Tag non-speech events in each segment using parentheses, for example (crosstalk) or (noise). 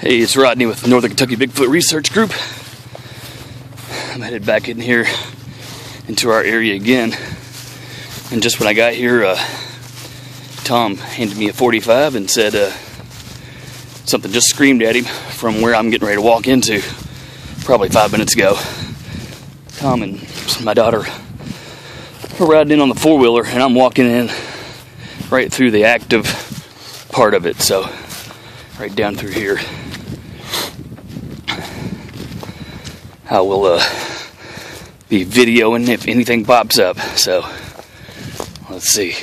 Hey, it's Rodney with Northern Kentucky Bigfoot Research Group. I'm headed back in here into our area again. And just when I got here, uh, Tom handed me a 45 and said uh, something just screamed at him from where I'm getting ready to walk into probably five minutes ago. Tom and my daughter are riding in on the four wheeler, and I'm walking in right through the active part of it. So, right down through here. I will uh, be videoing if anything pops up. So let's see.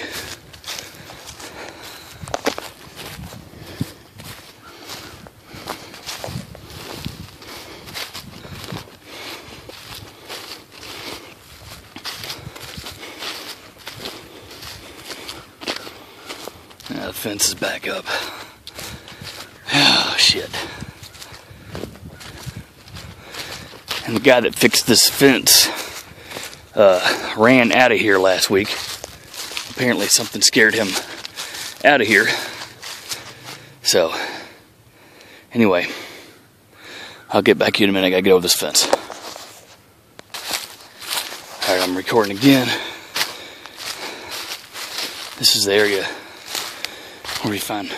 the fence is back up. (sighs) Oh, shit. And the guy that fixed this fence uh, ran out of here last week. Apparently, something scared him out of here. So, anyway, I'll get back to you in a minute. I gotta get over this fence. Alright, I'm recording again. This is the area where we find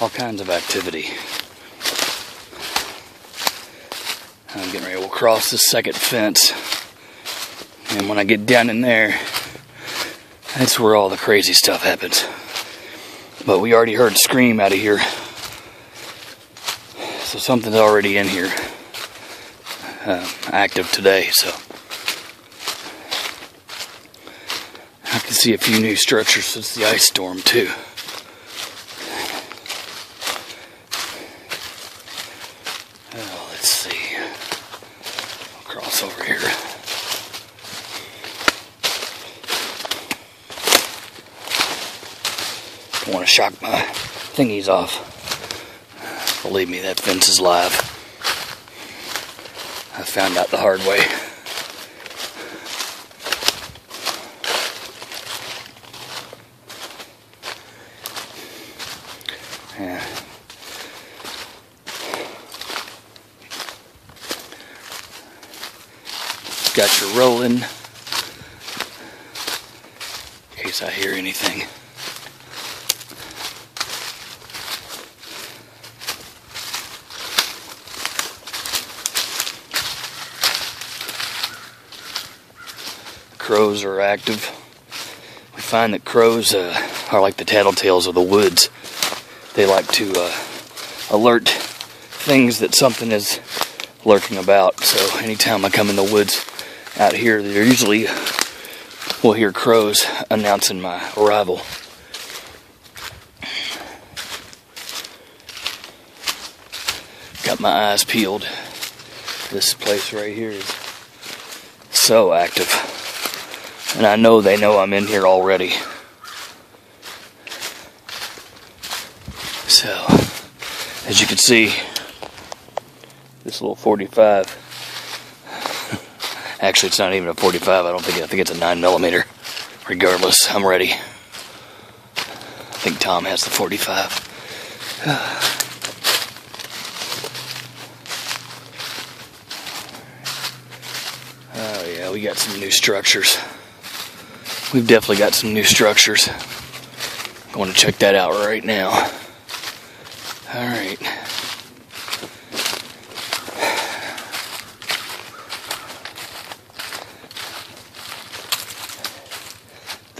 all kinds of activity. I'm getting ready to cross this second fence. And when I get down in there, that's where all the crazy stuff happens. But we already heard scream out of here. So something's already in here. Uh, active today, so. I can see a few new structures since the ice storm, too. Over here. Don't want to shock my thingies off. Believe me, that fence is live. I found out the hard way. Yeah. Got your rolling. In case I hear anything. Crows are active. We find that crows uh, are like the tattletales of the woods. They like to uh, alert things that something is lurking about. So anytime I come in the woods, out here, they're usually will hear crows announcing my arrival. Got my eyes peeled. This place right here is so active. And I know they know I'm in here already. So, as you can see, this little 45 Actually, it's not even a 45. I don't think. I think it's a 9 millimeter. Regardless, I'm ready. I think Tom has the 45. (sighs) Oh yeah, we got some new structures. We've definitely got some new structures. Going to check that out right now. All right.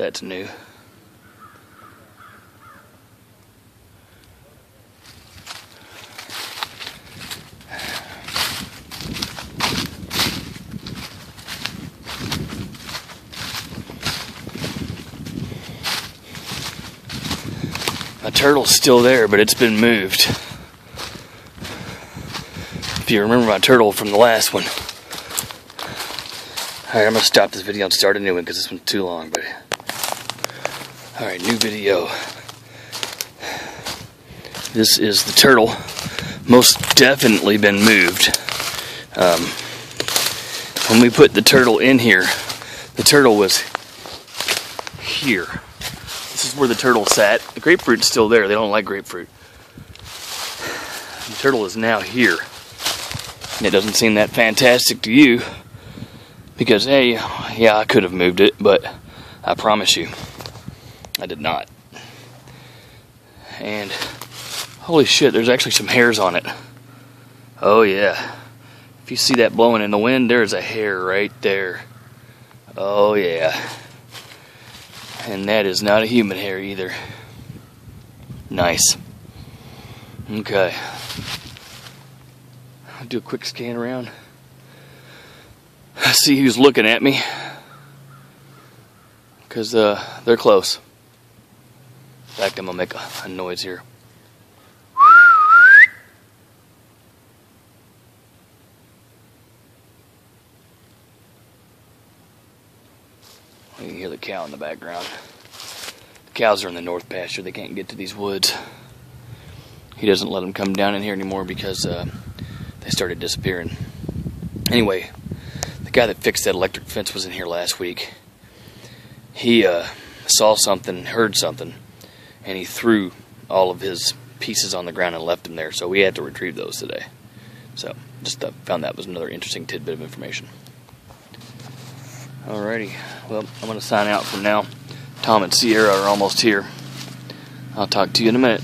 That's new. My turtle's still there, but it's been moved. If you remember my turtle from the last one. Alright, I'm gonna stop this video and start a new one because this one's too long, but Alright, new video. This is the turtle. Most definitely been moved. Um, when we put the turtle in here, the turtle was here. This is where the turtle sat. The grapefruit's still there. They don't like grapefruit. The turtle is now here. And it doesn't seem that fantastic to you because, hey, yeah, I could have moved it, but I promise you, I did not. And holy shit, there's actually some hairs on it. Oh, yeah. If you see that blowing in the wind, there's a hair right there. Oh, yeah. And that is not a human hair either. Nice. Okay. I'll do a quick scan around. I see who's looking at me. Because uh, they're close. Fact, I'm to make a, a noise here. You can hear the cow in the background. The cows are in the north pasture. They can't get to these woods. He doesn't let them come down in here anymore because uh, they started disappearing. Anyway, the guy that fixed that electric fence was in here last week. He uh, saw something, heard something, and he threw all of his pieces on the ground and left them there. So we had to retrieve those today. So just uh, found that was another interesting tidbit of information. Alrighty, well, I'm to sign out for now. Tom and Cierra are almost here. I'll talk to you in a minute.